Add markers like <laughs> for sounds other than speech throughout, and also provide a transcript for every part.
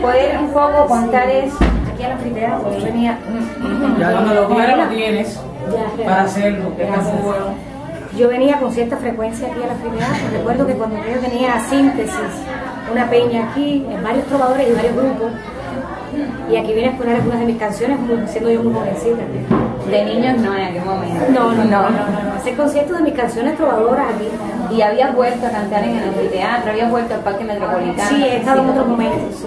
Poder un poco contar eso aquí al anfiteatro, yo venía... Ya cuando lo quieras lo tienes para hacerlo, que está muy bueno. Yo venía con cierta frecuencia aquí a la anfiteatro. Recuerdo que cuando yo tenía síntesis, una peña aquí, en varios trovadores y varios grupos, y aquí vine a exponer algunas de mis canciones, siendo yo muy jovencita. De niños no en aquel momento. No, no, no, no, no, no. Hacer conciertos de mis canciones trovadoras aquí. Y habías vuelto a cantar en el anfiteatro, habías vuelto al Parque Metropolitano. Sí, he estado en Sí. otros momentos, sí.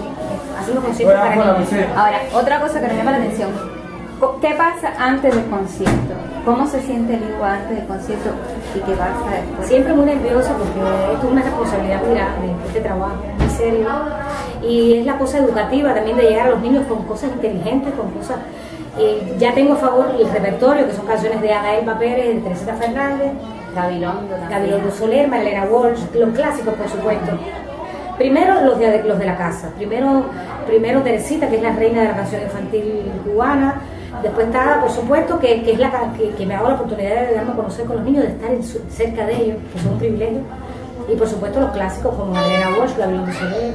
Haciendo conciertos para niños. Ahora, otra cosa que nos llama la atención. ¿Qué pasa antes del concierto? ¿Cómo se siente el Igua antes del concierto y qué pasa después? Siempre muy nerviosa porque esto es una responsabilidad muy grande, este trabajo, muy serio. Y es la cosa educativa también de llegar a los niños con cosas inteligentes, con cosas... eh, ya tengo a favor el repertorio, que son canciones de Ana Elba Pérez, de Teresita Fernández, Gabilondo. Gabriel Soler, Marlena Walsh, los clásicos por supuesto. Primero los de, los de la casa, primero, primero Teresita, que es la reina de la canción infantil cubana, después está, por supuesto, que, que es la que, que me ha dado la oportunidad de darme a conocer con los niños, de estar en su- cerca de ellos, que son un privilegio, y por supuesto los clásicos como Marlena Walsh, Gabriel Soler,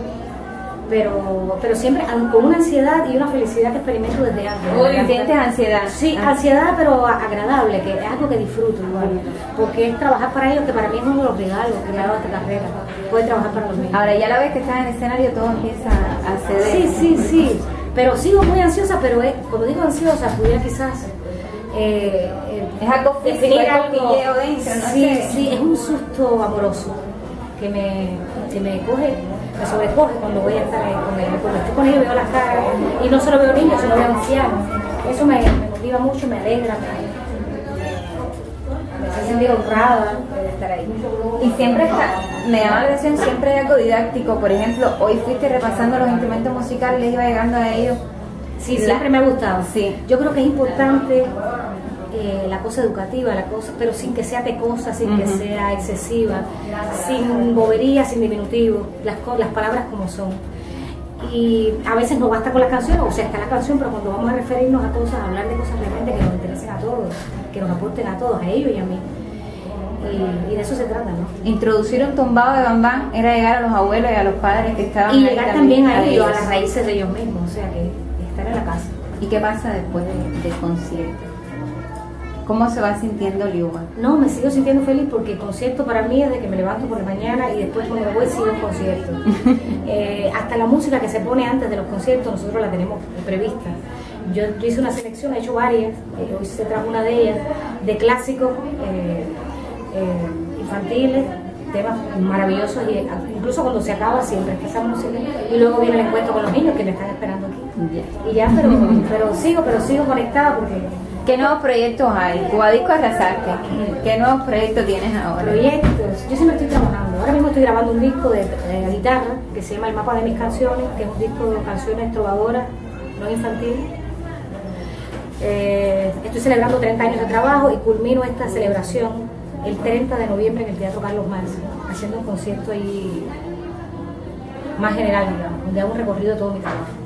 pero, pero siempre con una ansiedad y una felicidad que experimento desde antes. Uy, ¿Sientes ansiedad? Sí, Ah. ansiedad, pero agradable, que es algo que disfruto igual. Porque es trabajar para ellos, que para mí es uno de los regalos que me ha dado esta carrera. Poder trabajar para los niños. Ahora, ya la vez que estás en el escenario, todo empieza a ceder. Sí, sí, sí. Pero sigo muy ansiosa, pero es- cuando digo ansiosa, pudiera quizás. eh, eh, Es algo físico, definir es algo. dentro, no sí, sé. sí, es un susto amoroso que me, que me coge, me sobrecoge cuando voy a estar ahí con ellos. Cuando estoy con ellos veo las caras y no solo veo niños, sino veo ancianos. Eso me, me motiva mucho, me alegra, me, me hace sentir honrada de estar ahí. Y siempre está, me llama la atención, siempre hay algo didáctico. Por ejemplo, hoy fuiste repasando los instrumentos musicales, les iba llegando a ellos. Sí, La- siempre me ha gustado. Sí. Yo creo que es importante eh, la cosa educativa, la cosa, pero sin que sea pecosa, sin que sea excesiva, sin bobería, sin diminutivo, las, las palabras como son. Y a veces no basta con las canciones, o sea, está la canción, pero cuando vamos a referirnos a cosas, a hablar de cosas realmente que nos interesen a todos, que nos aporten a todos, a ellos y a mí. Y, y de eso se trata, ¿no? Introducir un tumbado de bambán era llegar a los abuelos y a los padres que estaban Y ahí llegar también a ellos, a las raíces de ellos mismos, o sea, que estar en la casa. ¿Y qué pasa después de- del concierto? ¿Cómo se va sintiendo Liuba? No, me sigo sintiendo feliz porque el concierto para mí es de que me levanto por la mañana y después cuando me voy sigo el concierto. <laughs> Eh, hasta la música que se pone antes de los conciertos nosotros la tenemos prevista. Yo, yo hice una selección, he hecho varias, eh, hoy se trajo una de ellas, de clásicos eh, eh, infantiles, temas maravillosos y eh, incluso cuando se acaba siempre está esa música y luego viene el encuentro con los niños que me están esperando aquí. Y ya, pero, <laughs> pero sigo, pero sigo conectada porque ¿Qué nuevos proyectos hay? Cubadisco arrasaste. ¿Qué nuevos proyectos tienes ahora? proyectos. Yo siempre estoy trabajando. Ahora mismo estoy grabando un disco de, de guitarra que se llama El mapa de mis canciones, que es un disco de canciones trovadoras, no infantiles. Eh, estoy celebrando 30 años de trabajo y culmino esta celebración el 30 de noviembre en el Teatro Carlos Marx, haciendo un concierto ahí más general, digamos, donde hago un recorrido de todo mi trabajo.